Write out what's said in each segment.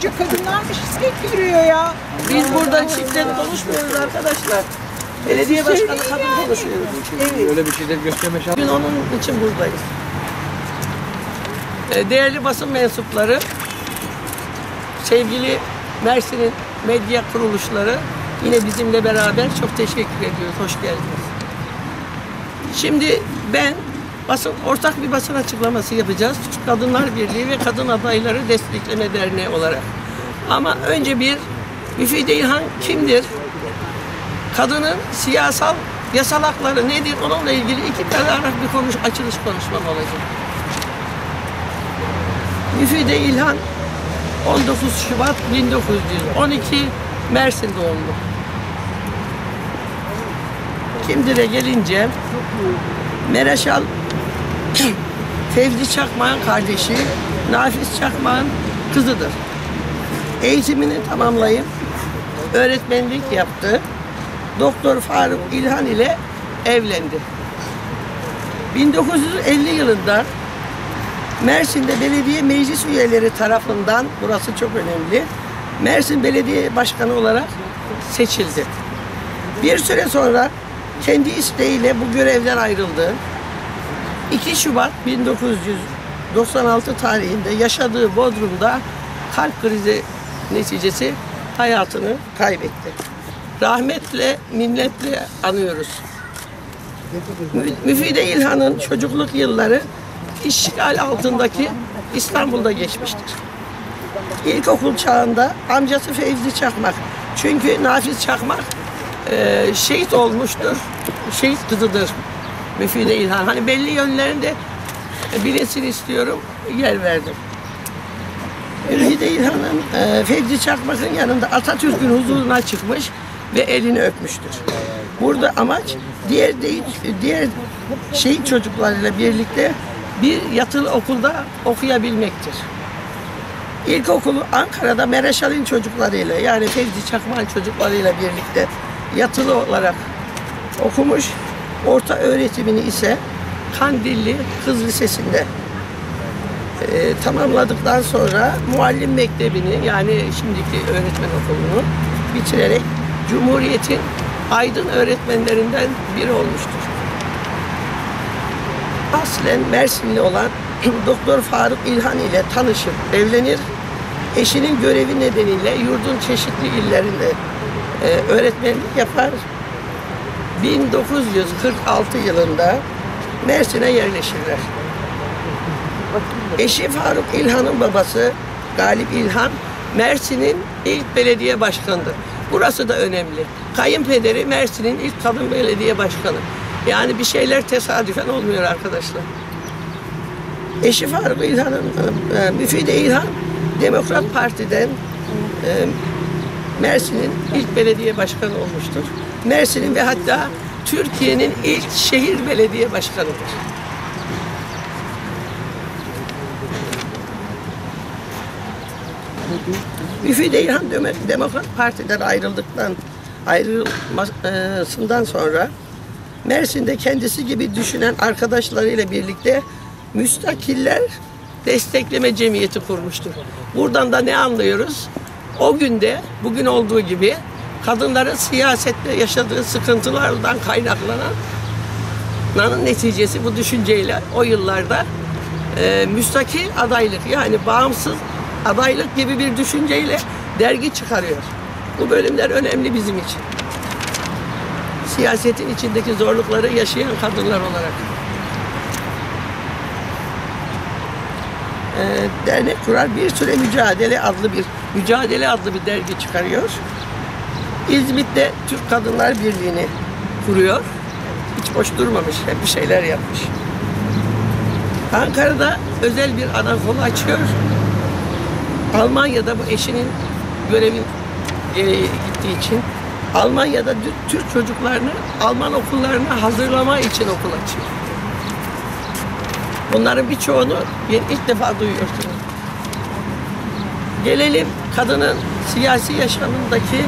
sadece kadınlar mı şiddet görüyor ya? Biz burada şiddet konuşmuyoruz arkadaşlar. Belediye başkanı kadın konuşuyoruz. Öyle bir şiddet gösterme şansı. Bugün onun için buradayız. Ee, Değerli basın mensupları, sevgili Mersin'in medya kuruluşları yine bizimle beraber çok teşekkür ediyoruz. Hoş geldiniz. Şimdi ben basın ortak bir basın açıklaması yapacağız. Kadınlar Birliği ve Kadın Adayları Destekleme Derneği olarak. Ama önce bir Müfide İlhan kimdir? kadının siyasal yasal hakları nedir onunla ilgili iki ara bir konuş, açılış konuşmam olacak. Müfide İlhan 19 Şubat 1912 Mersin doğumlu. Kimdir'e gelince Mereşal Fevzi Çakmak'ın kardeşi Nafiz Çakmak'ın kızıdır. Eğitimini tamamlayıp öğretmenlik yaptı. Doktor Faruk İlhan ile evlendi. 1950 yılında Mersin'de belediye meclis üyeleri tarafından, burası çok önemli, Mersin Belediye Başkanı olarak seçildi. Bir süre sonra kendi isteğiyle bu görevden ayrıldı. 2 Şubat 1996 tarihinde yaşadığı Bodrum'da kalp krizi neticesi hayatını kaybetti. Rahmetle, minnetle anıyoruz. Mü- Müfide İlhan'ın çocukluk yılları işgal altındaki İstanbul'da geçmiştir. İlkokul çağında amcası Fevzi Çakmak. Çünkü Nafiz Çakmak şehit olmuştur. Şehit kızıdır Müfide İlhan. Hani belli yönlerinde bilinsin istiyorum. Yer verdim. Müfide İlhan'ın e, Fevzi Çakmak'ın yanında Atatürk'ün huzuruna çıkmış ve elini öpmüştür. Burada amaç diğer değil, diğer şehit çocuklarıyla birlikte bir yatılı okulda okuyabilmektir. İlkokulu Ankara'da Mereşal'in çocuklarıyla yani Fevzi Çakmak'ın çocuklarıyla birlikte yatılı olarak okumuş. Orta öğretimini ise Kandilli Kız Lisesi'nde e, tamamladıktan sonra muallim mektebini yani şimdiki öğretmen okulunu bitirerek Cumhuriyet'in aydın öğretmenlerinden biri olmuştur. Aslen Mersinli olan Doktor Faruk İlhan ile tanışıp evlenir. Eşinin görevi nedeniyle yurdun çeşitli illerinde e, öğretmenlik yapar. 1946 yılında Mersin'e yerleşirler. Eşi Faruk İlhan'ın babası Galip İlhan Mersin'in ilk belediye başkanıdır. Burası da önemli. Kayınpederi Mersin'in ilk kadın belediye başkanı. Yani bir şeyler tesadüfen olmuyor arkadaşlar. Eşi Faruk İlhan'ın, e, Müfide İlhan Demokrat Parti'den e, Mersin'in ilk belediye başkanı olmuştur. Mersin'in ve hatta Türkiye'nin ilk şehir belediye başkanıdır. Müfide İlhan Dem- Demokrat Parti'den ayrıldıktan ayrılmasından sonra Mersin'de kendisi gibi düşünen arkadaşlarıyla birlikte Müstakiller Destekleme Cemiyeti kurmuştur. Buradan da ne anlıyoruz? O günde bugün olduğu gibi kadınların siyasette yaşadığı sıkıntılardan kaynaklanan neticesi bu düşünceyle o yıllarda e, müstakil adaylık yani bağımsız adaylık gibi bir düşünceyle dergi çıkarıyor. Bu bölümler önemli bizim için. Siyasetin içindeki zorlukları yaşayan kadınlar olarak. E, dernek kurar bir süre mücadele adlı bir mücadele adlı bir dergi çıkarıyor. İzmit'te Türk Kadınlar Birliği'ni kuruyor. Hiç boş durmamış, hep bir şeyler yapmış. Ankara'da özel bir ana açıyor. Almanya'da bu eşinin görevin gereği gittiği için Almanya'da Türk çocuklarını Alman okullarına hazırlama için okul açıyor. Bunların birçoğunu ilk defa duyuyorsunuz. Gelelim kadının siyasi yaşamındaki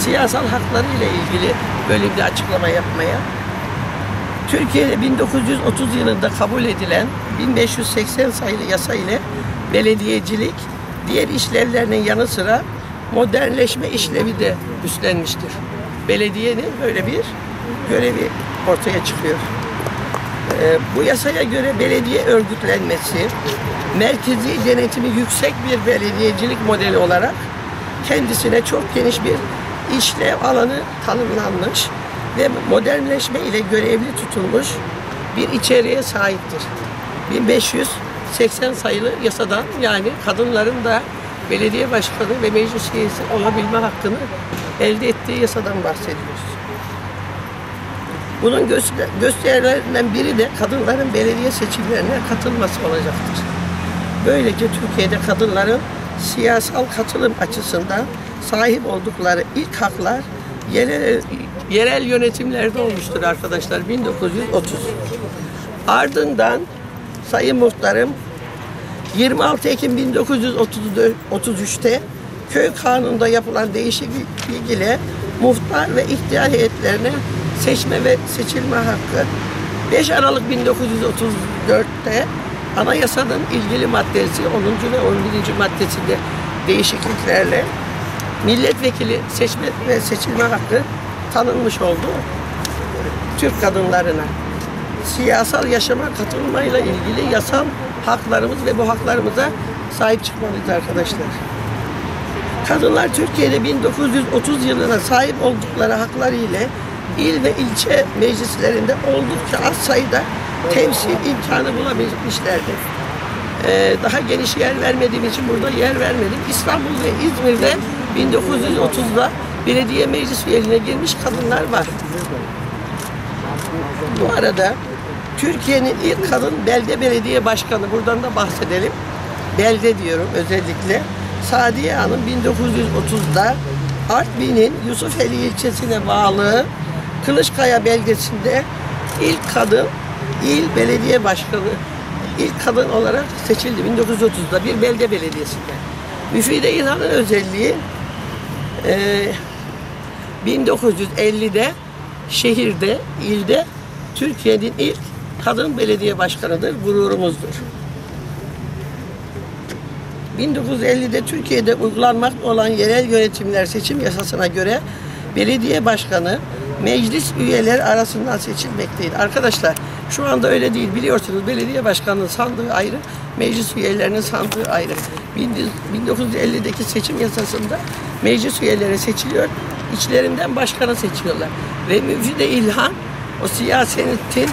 siyasal hakları ile ilgili böyle bir açıklama yapmaya. Türkiye'de 1930 yılında kabul edilen 1580 sayılı yasa ile belediyecilik diğer işlevlerinin yanı sıra modernleşme işlevi de üstlenmiştir. Belediyenin böyle bir görevi ortaya çıkıyor. Ee, bu yasaya göre belediye örgütlenmesi, merkezi denetimi yüksek bir belediyecilik modeli olarak kendisine çok geniş bir işlev alanı tanımlanmış ve modernleşme ile görevli tutulmuş bir içeriğe sahiptir. 1580 sayılı yasadan yani kadınların da belediye başkanı ve meclis üyesi olabilme hakkını elde ettiği yasadan bahsediyoruz. Bunun göster göstergelerinden biri de kadınların belediye seçimlerine katılması olacaktır. Böylece Türkiye'de kadınların siyasal katılım açısından sahip oldukları ilk haklar yerel, yerel yönetimlerde olmuştur arkadaşlar 1930. Ardından Sayın Muhtarım 26 Ekim 1933'te köy kanununda yapılan değişiklik ile muhtar ve ihtiyar heyetlerine seçme ve seçilme hakkı 5 Aralık 1934'te anayasanın ilgili maddesi 10. ve 11. maddesinde değişikliklerle milletvekili seçme ve seçilme hakkı tanınmış oldu Türk kadınlarına. Siyasal yaşama katılmayla ilgili yasal haklarımız ve bu haklarımıza sahip çıkmalıyız arkadaşlar. Kadınlar Türkiye'de 1930 yılına sahip oldukları haklar ile il ve ilçe meclislerinde oldukça az sayıda temsil imkanı bulabilmişlerdir. Ee, daha geniş yer vermediğim için burada yer vermedim. İstanbul ve İzmir'de 1930'da belediye meclis üyeliğine girmiş kadınlar var. Bu arada Türkiye'nin ilk kadın belde belediye başkanı buradan da bahsedelim. Belde diyorum özellikle. Sadiye Hanım 1930'da Artvin'in Yusufeli ilçesine bağlı Kılıçkaya beldesinde ilk kadın il belediye başkanı ilk kadın olarak seçildi 1930'da bir belde belediyesinde. Müfide İlhan'ın özelliği e, 1950'de şehirde, ilde Türkiye'nin ilk kadın belediye başkanıdır, gururumuzdur. 1950'de Türkiye'de uygulanmakta olan yerel yönetimler seçim yasasına göre belediye başkanı meclis üyeleri arasından seçilmekteydi. Arkadaşlar şu anda öyle değil biliyorsunuz belediye başkanının sandığı ayrı, meclis üyelerinin sandığı ayrı. 1950'deki seçim yasasında meclis üyeleri seçiliyor, içlerinden başkanı seçiyorlar. Ve Müfide İlhan o siyasetin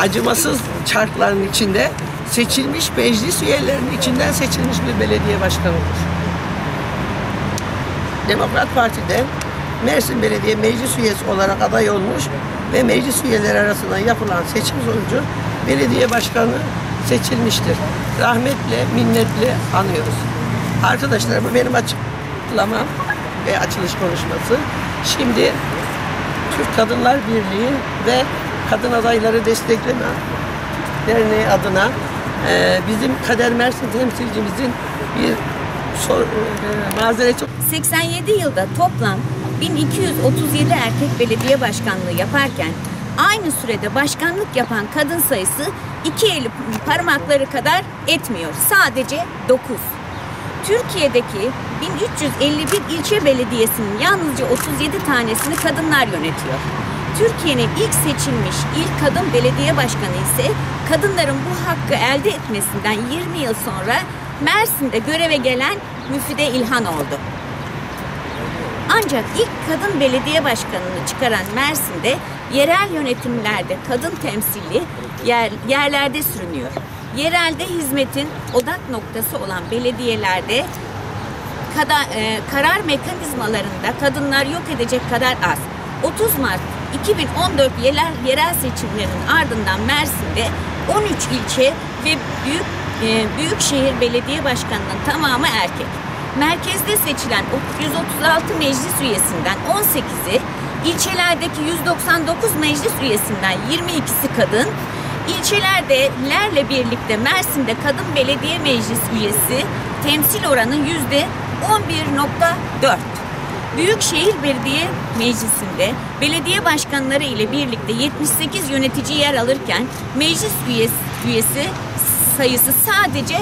acımasız çarkların içinde seçilmiş meclis üyelerinin içinden seçilmiş bir belediye başkanıdır. Demokrat Parti'den Mersin Belediye Meclis Üyesi olarak aday olmuş ve meclis üyeleri arasında yapılan seçim sonucu belediye başkanı seçilmiştir. Rahmetle, minnetle anıyoruz. Arkadaşlar bu benim açıklamam ve açılış konuşması. Şimdi Türk Kadınlar Birliği ve Kadın Adayları Destekleme Derneği adına e, bizim Kader Mersin temsilcimizin bir sor, e, mazereti 87 yılda toplam 1237 erkek belediye başkanlığı yaparken aynı sürede başkanlık yapan kadın sayısı iki eli parmakları kadar etmiyor. Sadece 9. Türkiye'deki 1351 ilçe belediyesinin yalnızca 37 tanesini kadınlar yönetiyor. Türkiye'nin ilk seçilmiş ilk kadın belediye başkanı ise kadınların bu hakkı elde etmesinden 20 yıl sonra Mersin'de göreve gelen Müfide İlhan oldu. Ancak ilk kadın belediye başkanını çıkaran Mersin'de yerel yönetimlerde kadın temsili yer, yerlerde sürünüyor. Yerelde hizmetin odak noktası olan belediyelerde kada, e, karar mekanizmalarında kadınlar yok edecek kadar az. 30 Mart 2014 yerel, yerel seçimlerinin ardından Mersin'de 13 ilçe ve büyük e, büyükşehir belediye başkanının tamamı erkek. Merkezde seçilen 136 meclis üyesinden 18'i, ilçelerdeki 199 meclis üyesinden 22'si kadın, ilçelerdelerle birlikte Mersin'de kadın belediye meclis üyesi temsil oranı yüzde 11.4. Büyükşehir Belediye Meclisi'nde belediye başkanları ile birlikte 78 yönetici yer alırken meclis üyesi, üyesi sayısı sadece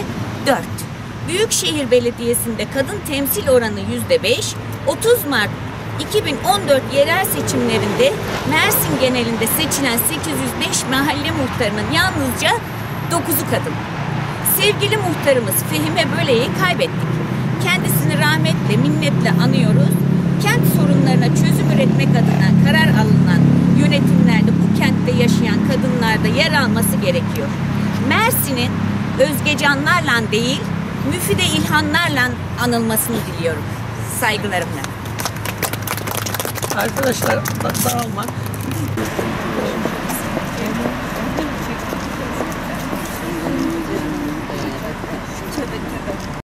4. Büyükşehir Belediyesi'nde kadın temsil oranı yüzde beş, 30 Mart 2014 yerel seçimlerinde Mersin genelinde seçilen 805 mahalle muhtarının yalnızca 9'u kadın. Sevgili muhtarımız Fehime Böle'yi kaybettik. Kendisini rahmetle, minnetle anıyoruz. Kent sorunlarına çözüm üretmek adına karar alınan yönetimlerde bu kentte yaşayan kadınlarda yer alması gerekiyor. Mersin'in özgecanlarla değil, müfide ilhanlarla anılmasını diliyorum. Saygılarımla. Arkadaşlar sağ olun.